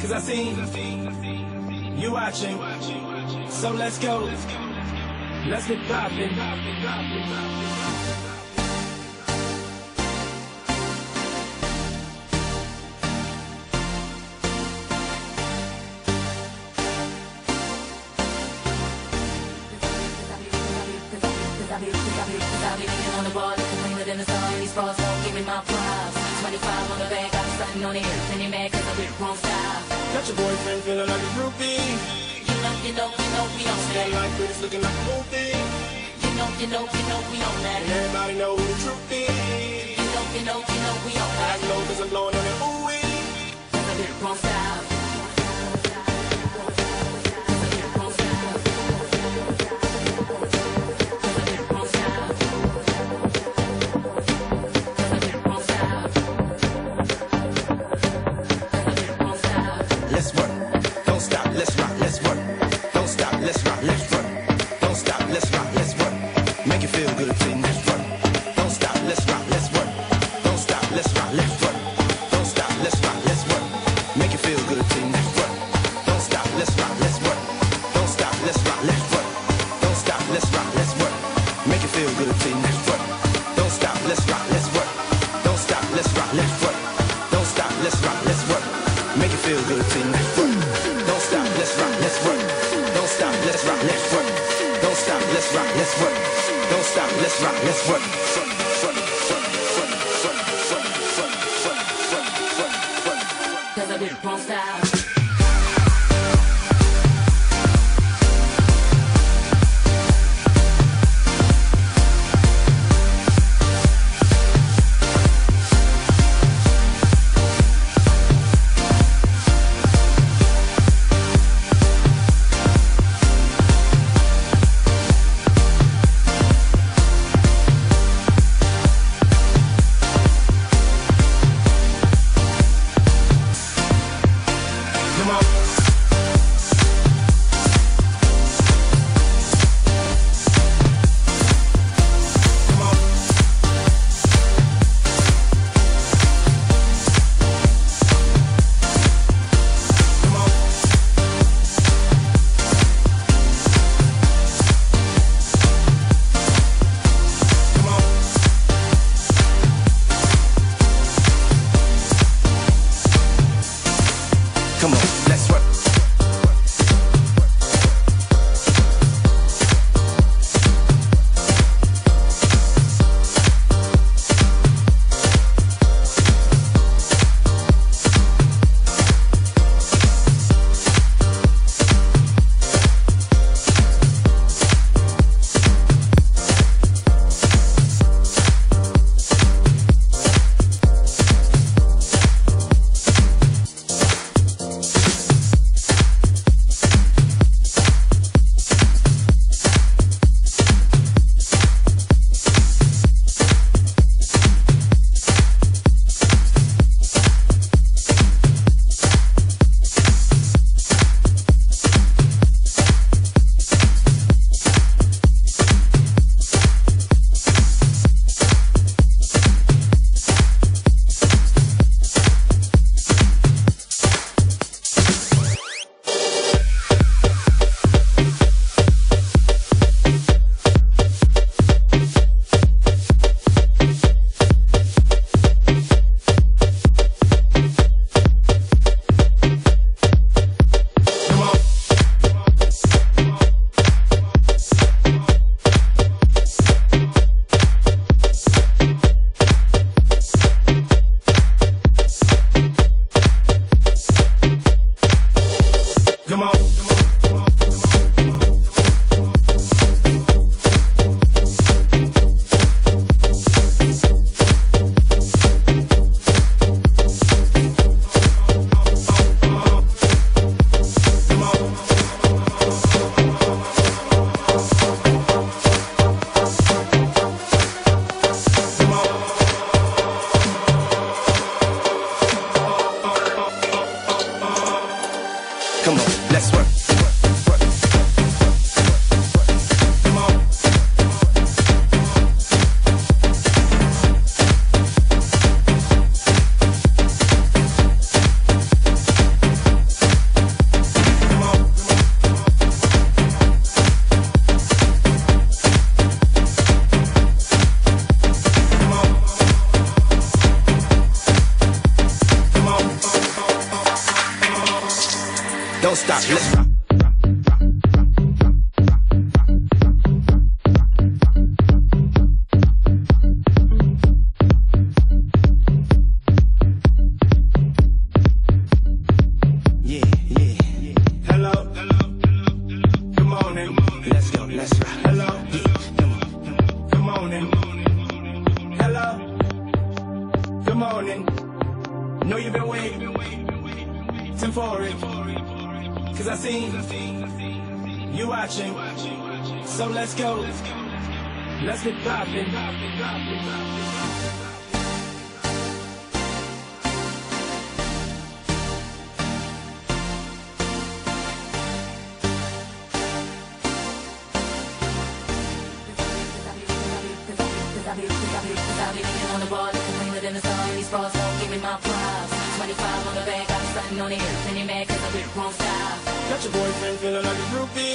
Cause I see you watching. So let's go. Let's get poppin'. Be, be, be, be, be in the sun, these frogs won't give me my prize. 25 on the bag, I'm stunting on it. Plenty mad cause the whip won't stop. Got your boyfriend feeling like a groupie. You know, you know, you know we on that like this, looking like a movie. You know, you know, you know we on that and Everybody know who the truth is. You know, you know, you know we on that I know cause I'm blowing on that ooh-wee Cause the whip won't stop. ça dépense. Be leaning on the ball, looking than the sun. These balls won't give me my props. 25 on the bank, I'm stunting on the air. Then you mad cause I be wrong style. Got your boyfriend feeling like a groupie.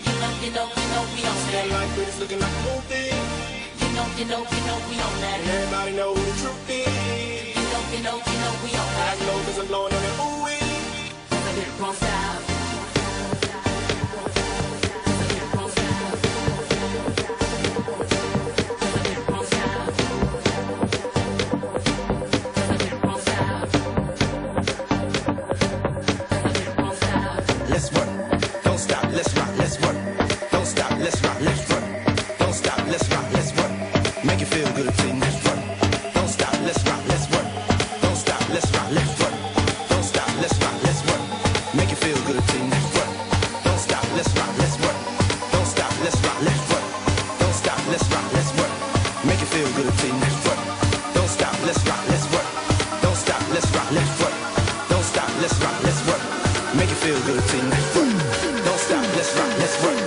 You know, you know, you know we on That that. Life is looking like a movie. You know, you know, you know we on that. And everybody know who the truth is. You know, you know, you know we on I know cause I'm blowing on that ooh-wee. Cause I be wrong style. Cause I be wrong style. Cause I be let's rock, let's work. Make it feel good work. Don't stop, let's rock, let's work. Don't stop, let's rock, let's work. Don't stop, let's rock, let's work. Make it feel good work. Don't stop, let's rock, let's work. Don't stop, let's rock, let's work. Don't stop, let's rock, let's work. Make it feel good work. Don't stop, let's rock, let's work. Don't stop, let's rock, let's work. Don't stop, let's rock, let's work. Make it feel good work. Don't stop, let's rock, let's work.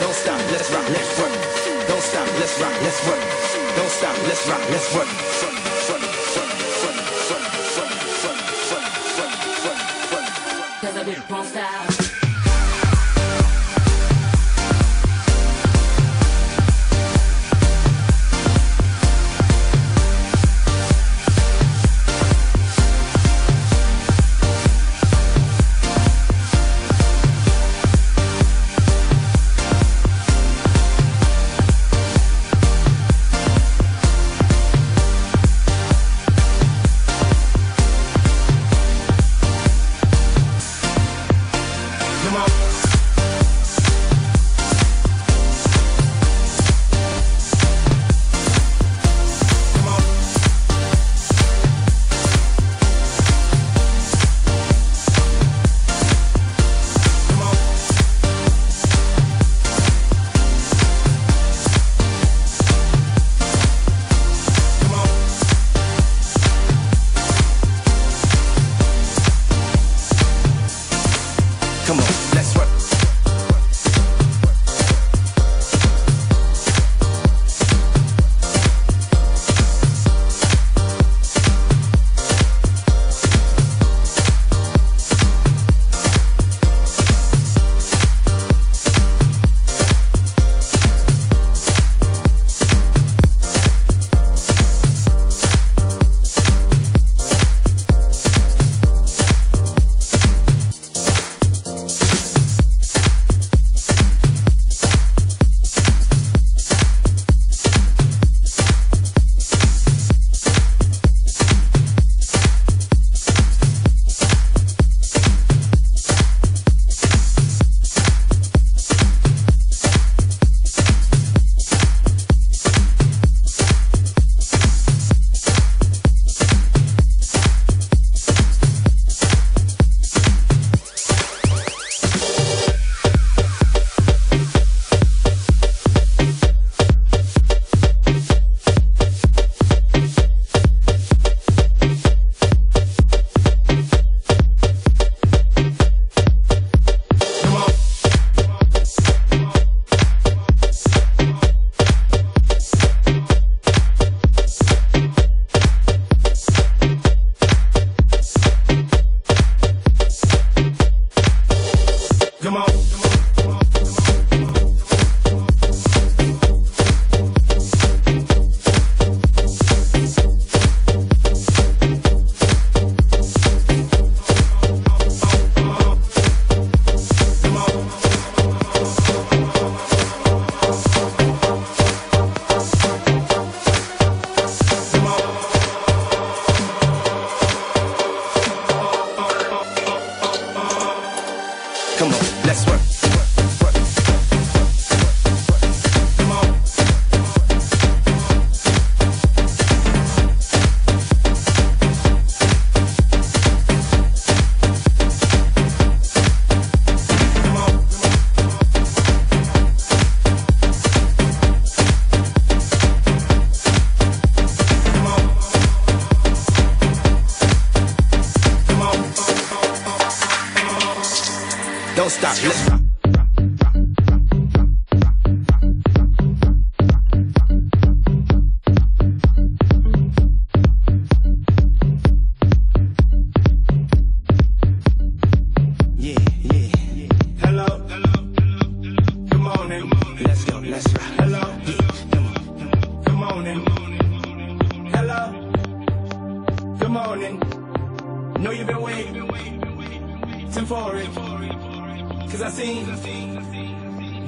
Don't stop, let's rock, let's work. Don't stop, let's rock, let's work. Don't stop, let's rock, let's style.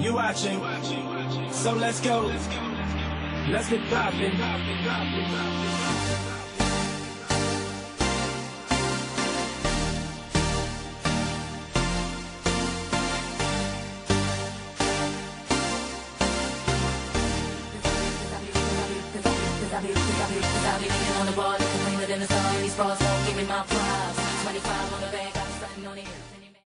You watching. So let's go. Let's get poppin'.